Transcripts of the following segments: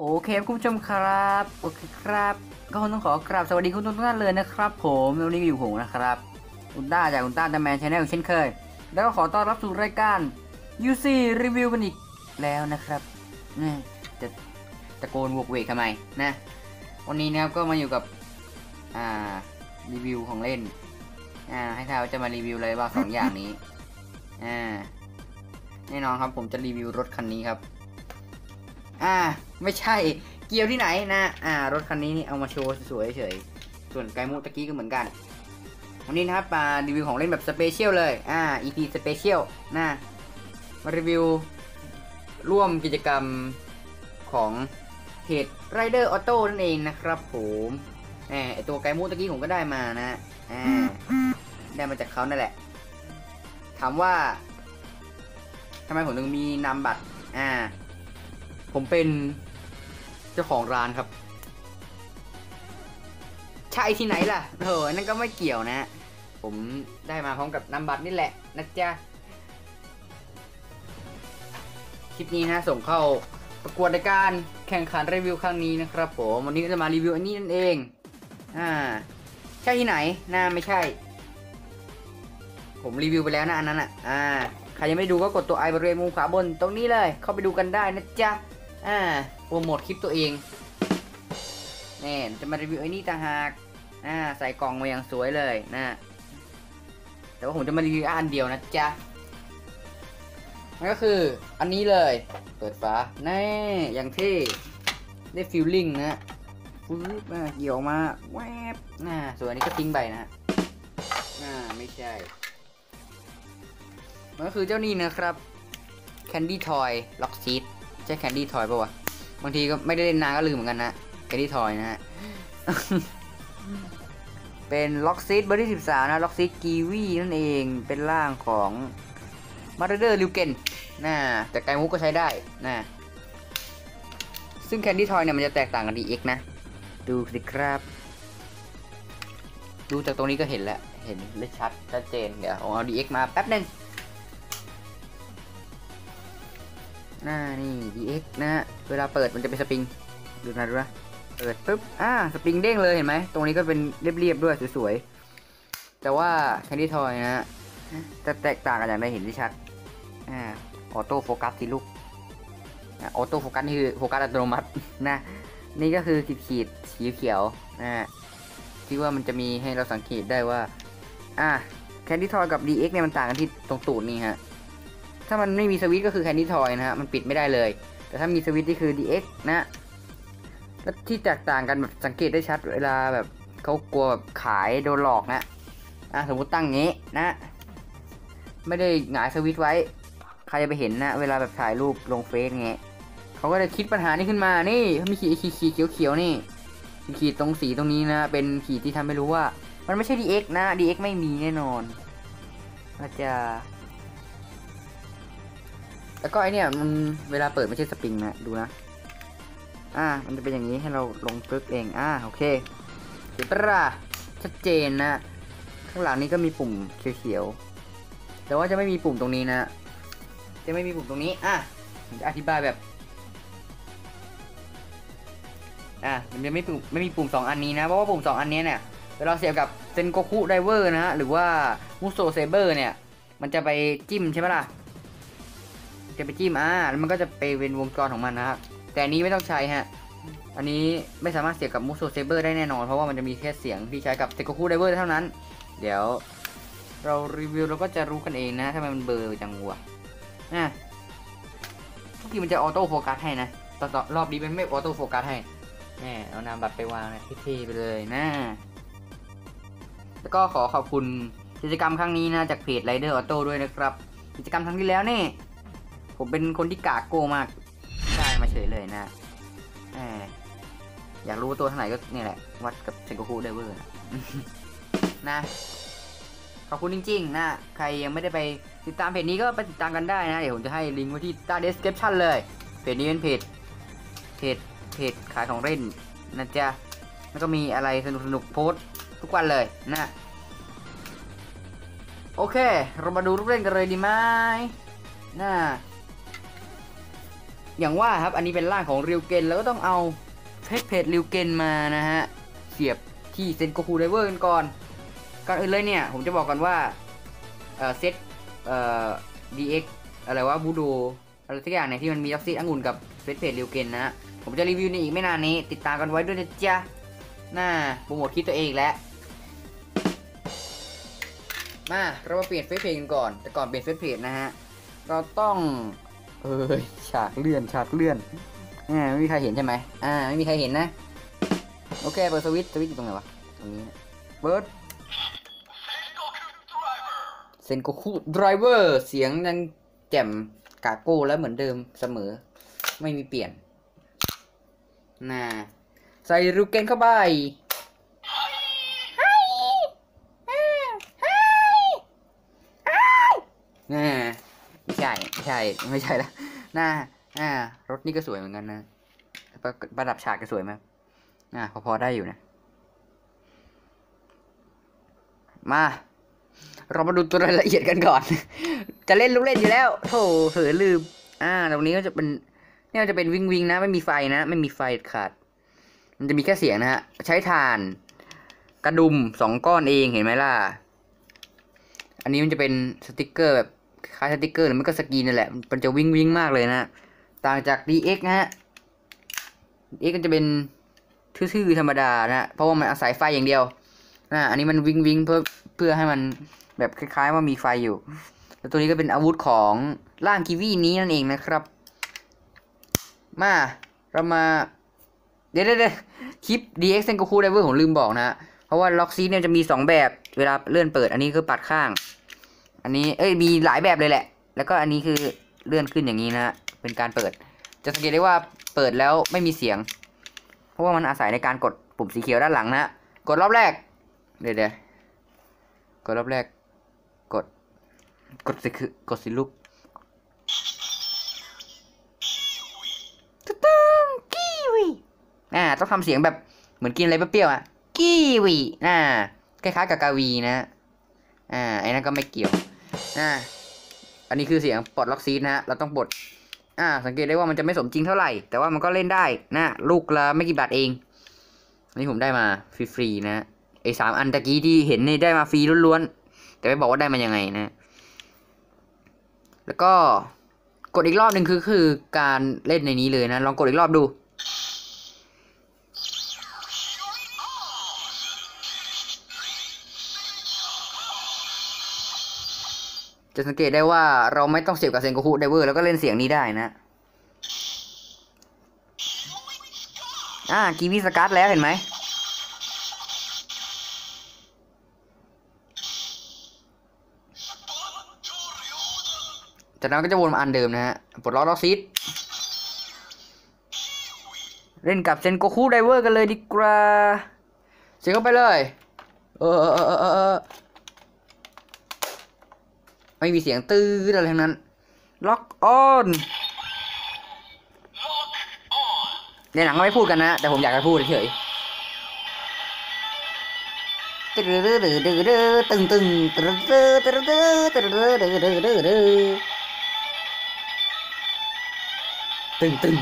โอเคคุณผู้ชมครับโอเคครับ ก็คงต้องขอกราบสวัสดีคุณทุกท่านเลยนะครับ ผมวันนี้ก็อยู่ผมนะครับอุลต้าจากอุลต้าดัมแมน Channel เช่นเคย แล้วก็ขอต้อนรับสู่รายการ UC รีวิวกันอีกแล้วนะครับนี่จะตะโกนวกเวกทำไมนะวันนี้นะครับก็มาอยู่กับอ่ารีวิวของเล่นอ่าให้ทายว่าจะมารีวิวอะไรบ้างสองอย่างนี้อ่าแน่นอนครับผมจะรีวิวรถคันนี้ครับ อ่า ไม่ใช่ เกี่ยวที่ไหนนะ อ่า รถคันนี้นี่เอามาโชว์สวยเฉย ส่วนไกมูตะกี้ก็เหมือนกัน วันนี้นะครับมารีวิวของเล่นแบบ special เลย อ่า EP special นะมารีวิว ร่วมกิจกรรมของเพจ Rider Auto นั่นเองนะครับผมแหมตัวไกมูตะกี้ผมก็ได้มานะอ่าได้มาจากเขานั่นแหละ ถามว่าทำไมผมถึงมีนามบัตร อ่า ผมเป็นเจ้าของร้านครับ ใช่ที่ไหนล่ะเออนั่นก็ไม่เกี่ยวนะ ผมได้มาพร้อมกับนำบัตรนี่แหละนะจ๊ะคลิปนี้นะส่งเข้าประกวดในการแข่งขันรีวิวครั้งนี้นะครับผมวันนี้ก็จะมารีวิวอันนี้นั่นเองอ่าใช่ที่ไหนน่าไม่ใช่ ผมรีวิวไปแล้วนะอันนั้นอะอ่าใครยังไม่ดูก็กดตัวไอบริเวณมุมขวาบนตรงนี้เลย เข้าไปดูกันได้นะจ๊ะ อ่าโปรโมทคลิปตัวเองนี่จะมารีวิวไอ้นี่ต่างหากอ่าใส่กล่องมาอย่างสวยเลยนะ แต่ว่าผมจะมารีวิวอันเดียวนะจ๊ะนั่นก็คืออันนี้เลย เปิดฝาแน่อย่างที่ได้ฟิลลิ่งนะฟื้นมาเกี่ยวมาแวบน่าส่วนอันนี้ก็ทิ้งไปนะน่าไม่ใช่ มันก็คือเจ้านี่นะครับ Candy Toy Lock Seed ใช่ Candy Toy ปะวะ บางทีก็ไม่ได้เล่นนานก็ลืมเหมือนกันนะ Candy Toy นะฮะ เป็น Lock Seed เบอร์ที่13นะ Lock Seed Kiwi นั่นเองเป็นร่างของมาร์เดอร์ลิวเกนนะแต่ไกมุก็ใช้ได้นะซึ่ง Candy Toy เนี่ยมันจะแตกต่างกับ DX นะ ดูสิครับ ดูจากตรงนี้ก็เห็นแล้ว เห็นได้ชัดชัดเจน เดี๋ยวผมเอา DX มาแป๊บหนึ่ง หน้านี่ DX นะฮะเวลาเปิดมันจะเป็นสปริง ดูนะดูนะเปิดปุ๊บอ่าสปริงเด้งเลยเห็นไหม ตรงนี้ก็เป็นเรียบๆด้วยสวยๆ แต่ว่า Candy Toy นะฮะจะแตกต่างกันอย่างไรเห็นได้ชัดอ่า auto focus ที่ลูก auto focus นี่คือโฟกัสอัตโนมัตินะนี่ก็คือขีดขีดๆสีเขียวนะฮะที่ว่ามันจะมีให้เราสังเกตได้ว่า อ่า Candy Toy กับ DX เนี่ยมันต่างกันที่ตรงตูดนี่ฮะ ถ้ามันไม่มีสวิตช์ก็คือ Candy Toy นะฮะมันปิดไม่ได้เลย แต่ถ้ามีสวิตช์นี่คือ DX นะแล้วที่แตกต่างกันแบบสังเกตได้ชัดเวลาแบบเขากลัวแบบขายโดนหลอกนะอะสมมติตั้งงี้นะ ไม่ได้หงายสวิตไว้ ใครจะไปเห็นนะ เวลาแบบถ่ายรูปลงเฟซเงี้ยเขาก็จะคิดปัญหานี้ขึ้นมานี่เขามีขีดขีดขีดเขียวเขียวๆนี่ขีดตรงสีตรงนี้นะ เป็นขีดที่ทำให้รู้ว่า มันไม่ใช่ DX นะ DX ไม่มีแน่นอนอาจจะ แล้วก็ไอเนี่ยมันเวลาเปิดไม่ใช่สปริงนะดูนะ อ่า มันจะเป็นอย่างนี้ให้เราลงปึ๊กเอง อ่าโอเคเดี๋ยวปะชัดเจนนะ ข้างหลังนี้ก็มีปุ่มเขียวๆแต่ว่าจะไม่มีปุ่มตรงนี้นะ จะไม่มีปุ่มตรงนี้ อะผมจะอธิบายแบบ อะมันจะไม่ปุ่มไม่มีปุ่มสองอันนี้นะ เพราะว่าปุ่มสองอันนี้เนี่ยเวลาเสียบกับเซนโกคุไดเวอร์นะฮะหรือว่าMusou Saber เนี่ย มันจะไปจิ้มใช่ไหมล่ะ จะไปจิ้มอ่าแล้วมันก็จะไปเป็นวงจรของมันนะครับ แต่อันนี้ไม่ต้องใช้ฮะ อันนี้ไม่สามารถเสียบกับ Musou Saber ได้แน่นอน เพราะว่ามันจะมีแค่เสียงที่ใช้กับ Sengoku Driver เท่านั้น เดี๋ยว เรารีวิวเราก็จะรู้กันเองนะทำไมมันเบลอจังวะอะทุกทีมันจะ auto focus ให้นะตอนรอบนี้มันไม่ auto focus ให้แหมเอานามบัตรไปวางนะเท่ๆไปเลยนะ แล้วก็ขอขอบคุณกิจกรรมครั้งนี้นะจากเพจ Rider Auto ด้วยนะครับ กิจกรรมครั้งที่แล้วนี่ ผมเป็นคนที่กากโกมากได้มาเฉยเลยนะแหมอยากรู้ว่าตัวเท่าไหร่ก็เนี่ยแหละ วัดกับเซนโกคุไดเวอร์นะนะขอบคุณจริง ๆ นะ ใครยังไม่ได้ไปติดตามเพจนี้ก็ไปติดตามกันได้นะ เดี๋ยวผมจะให้ลิงก์ไว้ที่ใต้ description เลย เพจนี้เป็นเพจ เพจ เพจขายของเล่นนะจ๊ะ แล้วก็มีอะไรสนุกสนุกๆโพสทุกวันเลยนะ โอเค เรามาดูรูปเล่นกันเลยดีไหมน่า อย่างว่าครับอันนี้เป็นร่างของริวเกนแล้วก็ต้องเอาเพชรเพจริวเกนมานะฮะเสียบที่เซนโกคูไดเวอร์กันก่อนก่อนอื่นเลยเนี่ย ผมจะบอกกันว่าเออเซตเอ่อ DX อะไรว่าบูโดอะไรสักอย่างเนี่ยที่มันมีออกซิดองุ่นกับเพชรเพจริวเกนนะผมจะรีวิวในอีกไม่นานนี้ ติดตามกันไว้ด้วยนะจ๊ะน่าโปรโมทคลิปตัวเองแล้วมาเรามาเปลี่ยนเฟซเพจกันก่อน แต่ก่อนเปลี่ยนเฟซเพจนะฮะเราต้อง เอ้ยฉากเลื่อนฉากเลื่อนอ่าไม่มีใครเห็นใช่ไหมอ่าไม่มีใครเห็นนะโอเคเปิดสวิตช์สวิตช์อยู่ตรงไหนวะตรงนี้เปิดเซนโกคุดรเวอร์เสียงยังแจ่มกาโก้แล้วเหมือนเดิมเสมอ ไม่มีเปลี่ยนน่าใส่รูเกนเข้าไป น่าไม่ ใช่ไม่ใช่ไม่ใช่ละน่าอ่ารถนี่ก็สวยเหมือนกันนะประประดับฉากก็สวยมากอ่าพอพอได้อยู่นะ มา เรามาดูตัวรายละเอียดกันก่อน จะเล่นลูกเล่นอยู่แล้วโถเผลอลืม อ่า ตรงนี้ก็จะเป็นเนี่ยจะเป็นวิงวิงนะ ไม่มีไฟนะ ไม่มีไฟขาด มันจะมีแค่เสียงนะฮะ ใช้ถ่าน กระดุมสองก้อนเองเห็นไหมล่ะ อันนี้มันจะเป็นสติกเกอร์แบบ คล้ายสติกเกอร์หรือมันก็สกีนนั่นแหละมันจะวิ่งวิ่งมากเลยนะ ต่างจาก DX นะฮะ DX ก็จะเป็นทื่อๆธรรมดานะเพราะว่ามันอาศัยไฟอย่างเดียวนะอันนี้มันวิ่งวิ่งเพื่อเพื่อให้มันแบบคล้าย ๆ ว่ามีไฟอยู่ แล้วตัวนี้ก็เป็นอาวุธของร่างกีวีนี้นั่นเองนะครับ มาเรามา เดี๋ยวเดี๋ยวคลิป DX Sengoku Driver ผมลืมบอกนะ เพราะว่า Lockseed เนี่ยจะมีสองแบบเวลาเลื่อนเปิดอันนี้คือปัดข้าง อันนี้เอ้ยมีหลายแบบเลยแหละ แล้วก็อันนี้คือเลื่อนขึ้นอย่างนี้นะฮะเป็นการเปิด จะสังเกตได้ว่าเปิดแล้วไม่มีเสียง เพราะว่ามันอาศัยในการกดปุ่มสีเขียวด้านหลังนะฮะกดรอบแรกเดี๋ยวเดี๋ยวกดรอบแรก กด กดสิคือกดสิลูกตึ้งกีวีอ่าต้องทำเสียงแบบเหมือนกินอะไรเปรี้ยวอะกีวีอ่าคล้ายๆกับกาวีนะอ่าไอ้นั่นก็ไม่เกี่ยว อ่าอันนี้คือเสียงปลดล็อกซีดนะฮะเราต้องปลดอ่า สังเกตได้ว่ามันจะไม่สมจริงเท่าไหร่ แต่ว่ามันก็เล่นได้นะลูกละไม่กี่บาทเองอันนี้ผมได้มาฟรีๆนะไอ้สามอันตะกี้ที่เห็นนี่ได้มาฟรีล้วนๆแต่ไม่บอกว่าได้มายังไงนะ แล้วก็กดอีกรอบหนึ่งคือคือการเล่นในนี้เลยนะ ลองกดอีกรอบดู จะสังเกตได้ว่าเราไม่ต้องเสียบกับ Sengoku Driver แล้วก็เล่นเสียงนี้ได้นะอ่า Kiwi Squash แล้วเห็นไหมจากนั้นก็จะวนมาอันเดิมนะฮะปลดล็อก Lockseed เล่นกับ Sengoku Driver กันเลยดีกว่าเสียงเข้าไปเลย เออเออเออเออ ไม่มีเสียงตื้ออะไรทั้งนั้น ล็อกออนในหนังไม่พูดกันนะ แต่ผมอยากจะพูดเฉยตึ๊ดตึ๊ดตึ๊ดตึ๊ดตึ๊ดตึ๊งตึงตึ๊ดตึ๊ดตึ๊ดตึ๊ดตึ๊ดตึ๊ดตึ๊ดตึ๊ดตึ๊ดตึ๊งตึง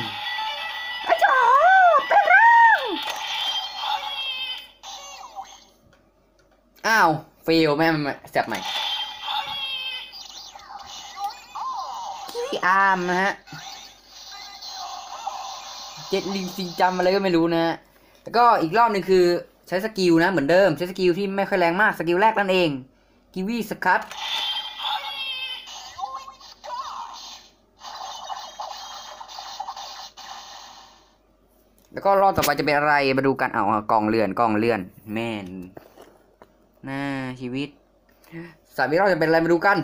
อ้าวจ้าตึ๊งอ้าวฟิลแม่มาจับใหม่ ที่อาร์มนะฮะ เจ็ดลิงซีจำอะไรก็ไม่รู้นะฮะ แล้วก็อีกรอบหนึ่งคือใช้สกิลนะเหมือนเดิมใช้สกิลที่ไม่ค่อยแรงมากสกิลแรกนั่นเองกิวีสคัตแล้วก็รอบต่อไปจะเป็นอะไรมาดูกันเอากองเลื่อนกองเลื่อน แม่นน่าชีวิตสามวิรอบจะเป็นอะไรมาดูกัน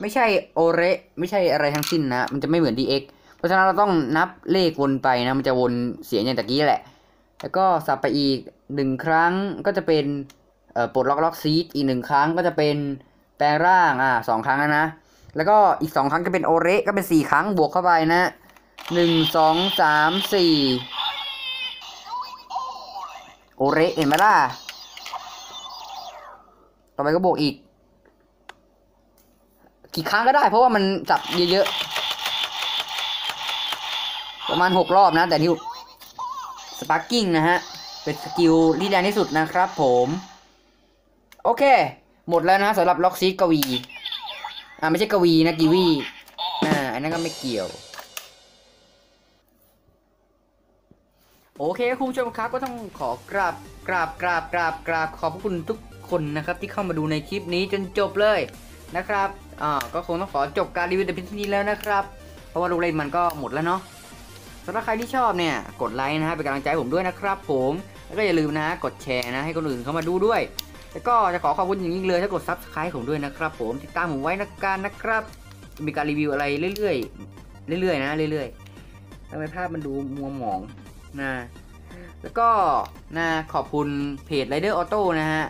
ไม่ใช่โอเรไม่ใช่อะไรทั้งสิ้นนะ มันจะไม่เหมือน DX เพราะฉะนั้นเราต้องนับเลขวนไปนะ มันจะวนเสียงอย่างตะกี้แหละ แล้วก็สับไปอีกหนึ่งครั้งก็จะเป็นเอ่อปลดล็อกล็อกซีดอีกหนึ่งครั้งก็จะเป็นแปลงร่างอ่าสองครั้งนะนะแล้วก็อีกสองครั้งจะเป็น Au Lait ก็เป็นสี่ครั้งบวกเข้าไปนะหนึ่งสองสามสี่ Au Lait เห็นไหมล่ะ ต่อไปก็บวกอีก กี่ครั้งก็ได้ เพราะว่ามันจับเยอะๆ ประมาณหกรอบนะ แต่นี่ Sparking นะฮะ เป็น skill ที่แรงที่สุดนะครับผม โอเค หมดแล้วนะสำหรับล็อกซีกวี อ่าไม่ใช่กวีนะกีวีอ่าอันนั้นก็ไม่เกี่ยวโอเคคุณผู้ชมครับก็ต้องขอกราบกราบกราบกราบกราบขอบพระคุณทุกคนนะครับที่เข้ามาดูในคลิปนี้จนจบเลย นะครับอ่าก็คงต้องขอจบการรีวิวแต่เพียงเท่านี้แล้วนะครับ เพราะว่าลูกเล่นมันก็หมดแล้วเนาะสำหรับใครที่ชอบเนี่ยกดไลค์นะฮะเป็นกำลังใจผมด้วยนะครับ ผมแล้วก็อย่าลืมนะกดแชร์นะให้คนอื่นเข้ามาดูด้วยแล้วก็จะขอขอบคุณอย่างยิ่งเลยถ้ากด subscribe ผมด้วยนะครับ ผมติดตามผมไว้นะการนะครับจะมีการรีวิวอะไรเรื่อยๆเรื่อยๆนะเรื่อยๆทำไมภาพมันดูมัวหมองนะแล้วก็นะขอบคุณเพจ Rider Auto นะฮะ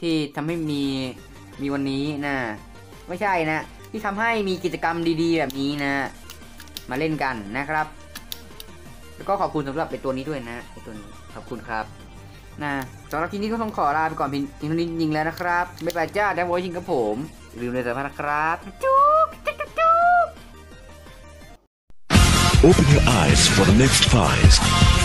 ที่ทำให้มีมีวันนี้นะ ไม่ใช่นะ ที่ทำให้มีกิจกรรมดีๆ แบบนี้นะ มาเล่นกันนะครับ แล้วก็ขอบคุณสำหรับไอตัวนี้ด้วยนะไอตัวนี้ขอบคุณครับนะสำหรับทีนี้ก็ต้องขอลาไปก่อนเพียงเพียงเท่านี้จริงๆแล้วนะครับบ๊ายบายจ้าแดมโวชิงกับผมอย่าลืมเลยสำคัญนะครับจุ๊บจุ๊บจุ๊บ Open your eyes for the next prize.